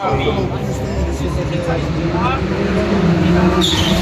すい。ませあ